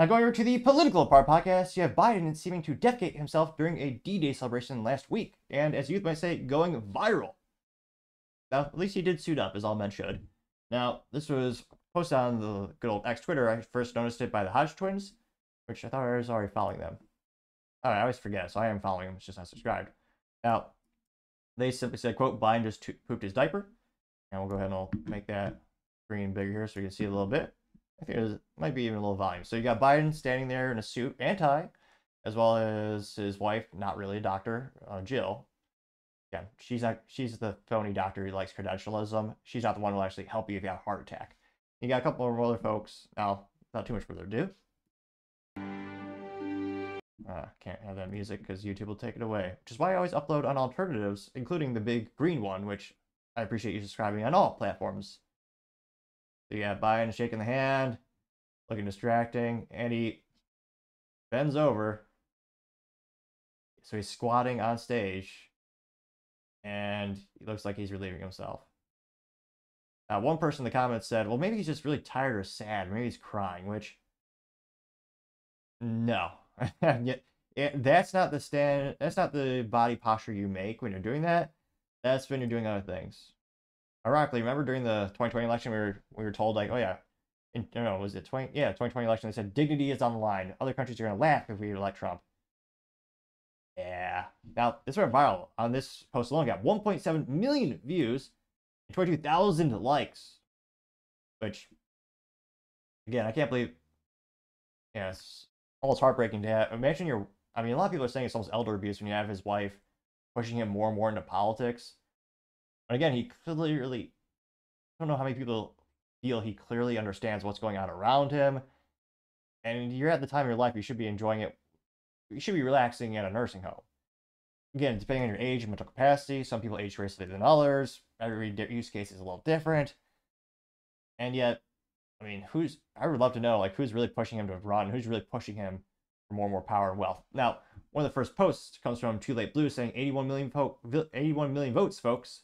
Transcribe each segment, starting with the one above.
Now, going over to the political part podcast, you have Biden seeming to defecate himself during a D Day celebration last week, and as youth might say, going viral. Now, at least he did suit up, as all men should. Now, this was posted on the good old X Twitter. I first noticed it by the Hodge twins, which I thought I was already following them. Oh, I always forget, so I am following them, it's just not subscribed. Now, they simply said, quote, Biden just pooped his diaper. And we'll go ahead and I'll make that screen bigger here so you can see a little bit. I think it might be even a little volume. So you got Biden standing there in a suit and tie, as well as his wife, not really a doctor, uh, Jill. Yeah, she's not. She's the phony doctor who likes credentialism. She's not the one who will actually help you if you have a heart attack. You got a couple of other folks. Now, not too much further ado. Uh, can't have that music because YouTube will take it away. Which is why I always upload on alternatives, including the big green one, which I appreciate you subscribing on all platforms. So yeah, Biden shaking the hand, looking distracting, and he bends over. So he's squatting on stage, and he looks like he's relieving himself. Now, one person in the comments said, well, maybe he's just really tired or sad. Maybe he's crying, which, no. that's not the stand, that's not the body posture you make when you're doing that. That's when you're doing other things ironically, remember during the 2020 election, we were we were told like, oh yeah, in, no, was it 20? Yeah, 2020 election. They said dignity is on the line. Other countries are gonna laugh if we elect Trump. Yeah. Now this went viral on this post alone. Got 1.7 million views and 22,000 likes, which again, I can't believe. Yeah, it's almost heartbreaking to have. Imagine you're. I mean, a lot of people are saying it's almost elder abuse when you have his wife pushing him more and more into politics but again, he clearly, I don't know how many people feel he clearly understands what's going on around him. And you're at the time of your life, you should be enjoying it. You should be relaxing at a nursing home. Again, depending on your age and mental capacity, some people age gracefully than others. Every use case is a little different. And yet, I mean, who's, I would love to know, like, who's really pushing him to run? Who's really pushing him for more and more power and wealth? Now, one of the first posts comes from Too Late Blue saying 81 million, 81 million votes, folks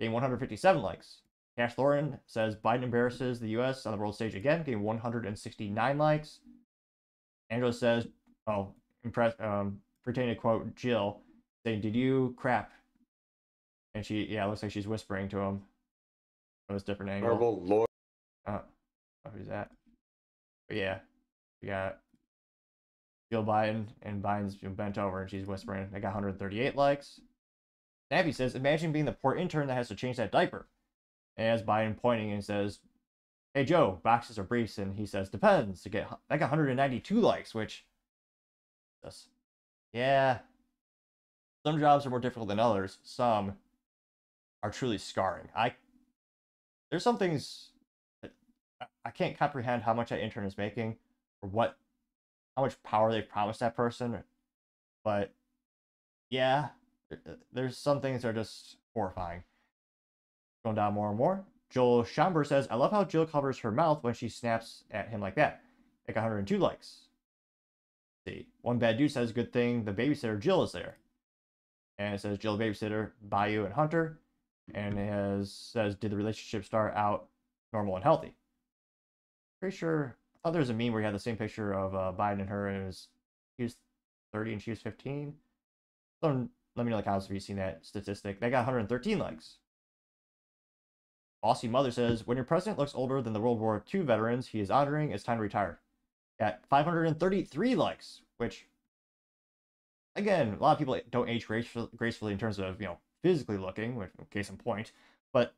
getting 157 likes. Cash Lauren says Biden embarrasses the U.S. on the world stage again, getting 169 likes. Angela says, oh, impress, um, pertaining to quote Jill, saying, "Did you crap?" And she, yeah, looks like she's whispering to him. From this different angle. Marvel Lord. Uh, oh, who's that? But yeah, we got Jill Biden, and Biden's bent over, and she's whispering. They got 138 likes. Nappy says, imagine being the poor intern that has to change that diaper. And as Biden pointing and says, hey Joe, boxes or briefs? And he says, depends. To get like 192 likes, which, this, yeah, some jobs are more difficult than others. Some are truly scarring. I there's some things that I can't comprehend how much that intern is making or what how much power they've promised that person. But yeah, there's some things that are just horrifying. Going down more and more. Joel Schomburg says, I love how Jill covers her mouth when she snaps at him like that. Like 102 likes. Let's see. One bad dude says, good thing the babysitter Jill is there. And it says Jill babysitter, Bayou and Hunter. And it has says, did the relationship start out normal and healthy? Pretty sure. I thought there was a meme where he had the same picture of uh, Biden and her, and it was he was 30 and she was 15. Some let me know in the comments if you've seen that statistic. That got 113 likes. Bossy Mother says, when your president looks older than the World War II veterans he is honoring, it's time to retire. Got 533 likes, which, again, a lot of people don't age gracefully in terms of, you know, physically looking, which, case in point. But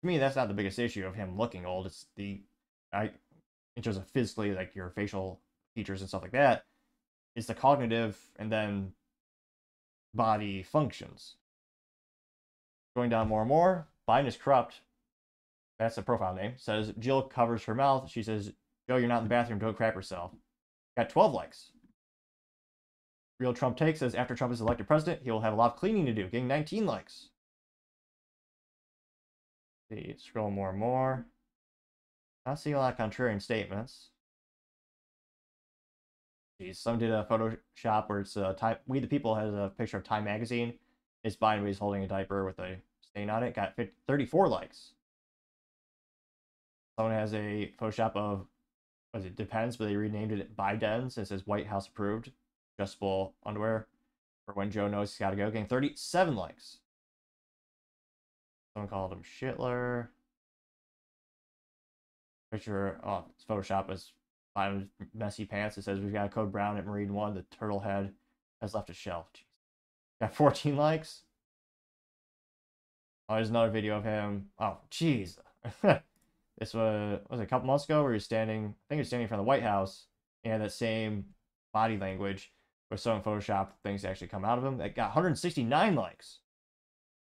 to me, that's not the biggest issue of him looking old. It's the, I, in terms of physically, like your facial features and stuff like that, it's the cognitive and then body functions. Going down more and more, Biden is corrupt. That's the profile name. Says Jill covers her mouth. She says, Joe, you're not in the bathroom. Don't crap yourself. Got 12 likes. Real Trump Take says after Trump is elected president, he will have a lot of cleaning to do, getting 19 likes. See, scroll more and more. I see a lot of contrarian statements. Geez, some did a Photoshop where it's a time. We the People has a picture of Time magazine. It's Biden he's holding a diaper with a stain on it. Got 50, 34 likes. Someone has a Photoshop of was it depends, but they renamed it Bidens. It says White House approved adjustable underwear for when Joe knows he's got to go. Getting 37 likes. Someone called him Shitler. Picture, oh, Photoshop is five messy pants. It says we've got a code brown at Marine One. The turtle head has left a shell. Jeez. Got 14 likes. Oh, there's another video of him. Oh, jeez. this was was it, a couple months ago where he was standing. I think he was standing in front of the White House, and that same body language with some Photoshop things actually come out of him. That got 169 likes.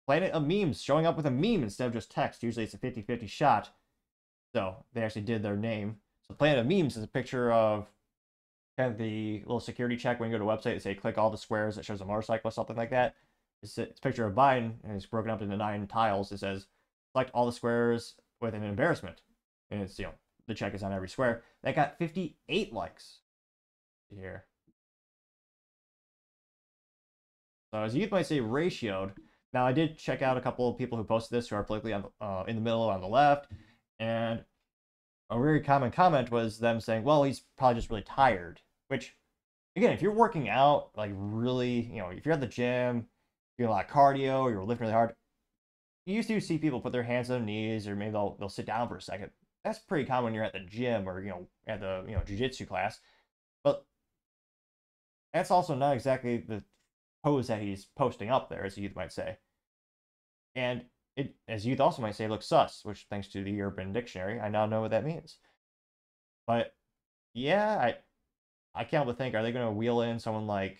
Planet of Memes showing up with a meme instead of just text. Usually it's a 50-50 shot. So they actually did their name. So Planet of Memes is a picture of kind of the little security check when you go to a website and say click all the squares that shows a motorcycle or something like that. It's a, it's a picture of Biden and it's broken up into nine tiles. It says select all the squares with an embarrassment. And it's, you know, the check is on every square. That got 58 likes here. So as youth might say ratioed. Now I did check out a couple of people who posted this who are politically on the, uh, in the middle or on the left, and a very common comment was them saying, "Well, he's probably just really tired." Which, again, if you're working out like really, you know, if you're at the gym, you're doing a lot of cardio, you're lifting really hard, you used to see people put their hands on their knees, or maybe they'll they'll sit down for a second. That's pretty common when you're at the gym or you know at the you know jujitsu class. But that's also not exactly the pose that he's posting up there, as you might say. And it, as youth also might say, looks sus, which thanks to the Urban Dictionary, I now know what that means. But yeah, I I can't but think, are they going to wheel in someone like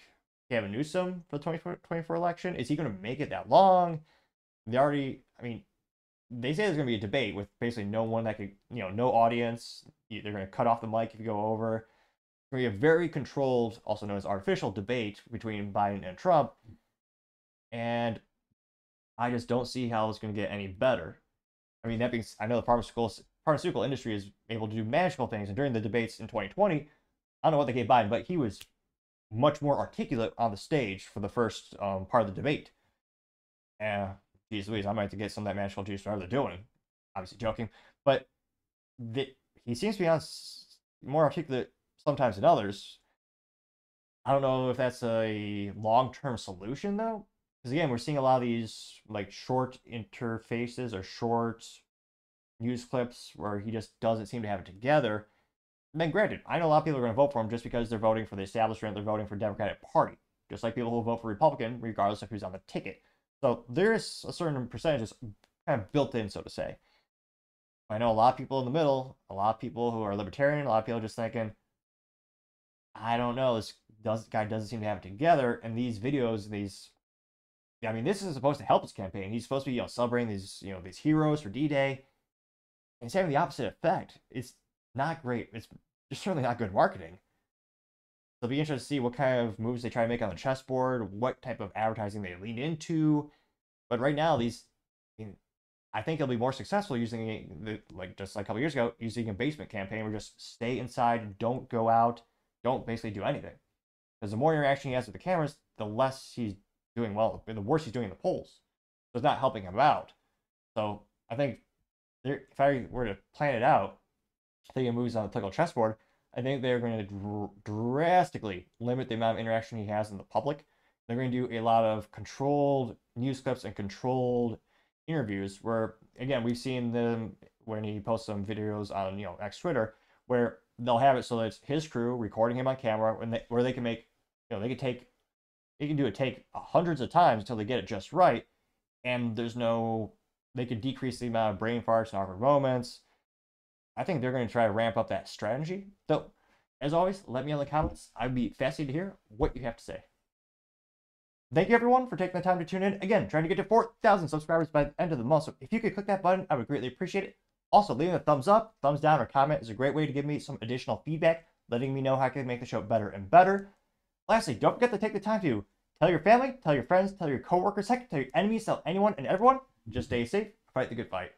Gavin Newsom for the 2024 election? Is he going to make it that long? They already, I mean, they say there's going to be a debate with basically no one that could, you know, no audience. They're going to cut off the mic if you go over It's going to be a very controlled, also known as artificial debate between Biden and Trump. And I just don't see how it's going to get any better. I mean, that being, I know the pharmaceutical pharmaceutical industry is able to do magical things, and during the debates in 2020, I don't know what they gave Biden, but he was much more articulate on the stage for the first um, part of the debate. And geez Louise, I might have to get some of that magical juice whatever they're doing. Obviously joking, but the, he seems to be on more articulate sometimes than others. I don't know if that's a long term solution though. Because again, we're seeing a lot of these like short interfaces or short news clips where he just doesn't seem to have it together. And then granted, I know a lot of people are going to vote for him just because they're voting for the establishment, they're voting for Democratic Party. Just like people who vote for Republican, regardless of who's on the ticket. So there's a certain percentage that's kind of built in, so to say. I know a lot of people in the middle, a lot of people who are libertarian, a lot of people just thinking, I don't know. This does guy doesn't seem to have it together. And these videos, these, I mean, this is supposed to help his campaign. He's supposed to be, you know, celebrating these, you know, these heroes for D-Day. And it's having the opposite effect. It's not great. It's just certainly not good marketing. So it'll be interesting to see what kind of moves they try to make on the chessboard, what type of advertising they lean into. But right now, these, I, mean, I think it'll be more successful using, the, like just like a couple years ago, using a basement campaign where just stay inside, don't go out, don't basically do anything. Because the more interaction he has with the cameras, the less he's doing well, the worse he's doing in the polls. So it's not helping him out. So I think if I were to plan it out, taking moves on the political chessboard, I think they're going to dr- drastically limit the amount of interaction he has in the public. They're going to do a lot of controlled news clips and controlled interviews where, again, we've seen them when he posts some videos on, you know, X Twitter, where they'll have it so that it's his crew recording him on camera when they, where they can make you know they can take they can do it take hundreds of times until they get it just right and there's no they could decrease the amount of brain farts and awkward moments i think they're going to try to ramp up that strategy so as always let me know in the comments i'd be fascinated to hear what you have to say Thank you everyone for taking the time to tune in. Again, trying to get to 4,000 subscribers by the end of the month. So if you could click that button, I would greatly appreciate it. Also, leaving a thumbs up, thumbs down, or comment is a great way to give me some additional feedback, letting me know how I can make the show better and better. Lastly, don't forget to take the time to tell your family, tell your friends, tell your coworkers, heck, tell your enemies, tell anyone and everyone. Just stay safe, fight the good fight.